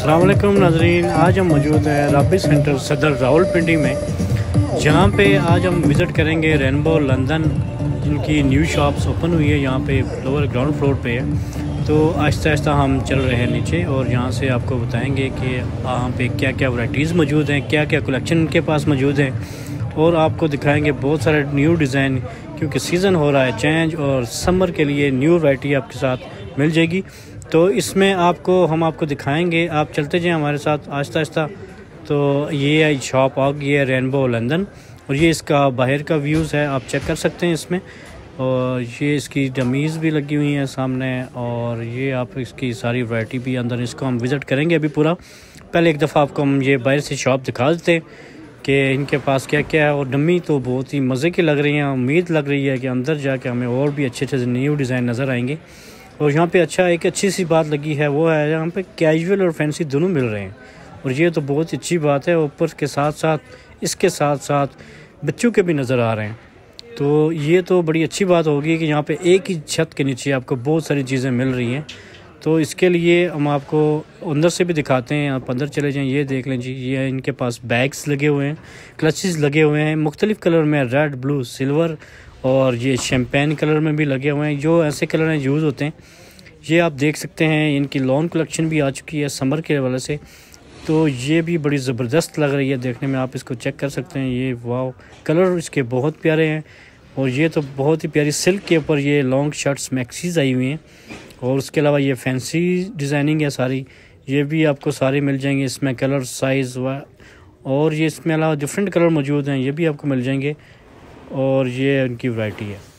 अल्लाम नाजरीन। आज हम मौजूद हैं राबी सेंटर सदर रावलपिंडी में, जहाँ पे आज हम विज़िट करेंगे रेनबो लंदन, जिनकी न्यू शॉप्स ओपन हुई है, यहाँ पे लोअर ग्राउंड फ्लोर पे है। तो आहिस्ता आहिस्ता हम चल रहे हैं नीचे, और यहाँ से आपको बताएँगे कि यहाँ पे क्या क्या वैराइटीज़ मौजूद हैं क्या क्या कलेक्शन इनके पास मौजूद हैं, और आपको दिखाएँगे बहुत सारे न्यू डिज़ाइन क्योंकि सीज़न हो रहा है चेंज और समर के लिए न्यू वैरायटी आपके साथ मिल जाएगी। तो इसमें आपको, हम आपको दिखाएँगे। आप चलते जाएँ हमारे साथ आहिस्ता आहिस्ता। तो ये शॉप आ गई है रेनबो लंदन और ये इसका बाहर का व्यूज़ है, आप चेक कर सकते हैं इसमें। और ये इसकी डमीज़ भी लगी हुई हैं सामने, और ये आप इसकी सारी वैरायटी भी अंदर इसको हम विज़िट करेंगे अभी पूरा। पहले एक दफ़ा आपको हम ये बाहर से शॉप दिखा देते हैं कि इनके पास क्या क्या है। और डमी तो बहुत ही मज़े की लग रही हैं, उम्मीद लग रही है कि अंदर जाके हमें और भी अच्छे अच्छे न्यू डिज़ाइन नज़र आएँगे। और यहाँ पे अच्छा एक अच्छी सी बात लगी है, वो है यहाँ पे कैजुअल और फैंसी दोनों मिल रहे हैं। और ये तो बहुत अच्छी बात है, ऊपर के साथ साथ, इसके साथ साथ बच्चों के भी नज़र आ रहे हैं। तो ये तो बड़ी अच्छी बात होगी कि यहाँ पे एक ही छत के नीचे आपको बहुत सारी चीज़ें मिल रही हैं। तो इसके लिए हम आपको अंदर से भी दिखाते हैं, आप अंदर चले जाएँ, ये देख लें जी, ये इनके पास बैग्स लगे हुए हैं क्लचेस लगे हुए हैं, मुख्तलिफ़ कलर में रेड ब्लू सिल्वर और ये शैम्पेन कलर में भी लगे हुए हैं, जो ऐसे कलर हैं यूज़ होते हैं। ये आप देख सकते हैं, इनकी लॉन कलेक्शन भी आ चुकी है समर के हवाले से। तो ये भी बड़ी ज़बरदस्त लग रही है देखने में, आप इसको चेक कर सकते हैं, ये वाह कलर इसके बहुत प्यारे हैं। और ये तो बहुत ही प्यारी सिल्क के ऊपर ये लॉन्ग शर्ट्स मैक्सीज आई हुई हैं। और उसके अलावा ये फैंसी डिज़ाइनिंग है सारी। ये भी आपको सारी मिल जाएँगे, इसमें कलर साइज़ व और ये इसमें अलावा डिफरेंट कलर मौजूद हैं, ये भी आपको मिल जाएँगे। और ये उनकी वैरायटी है।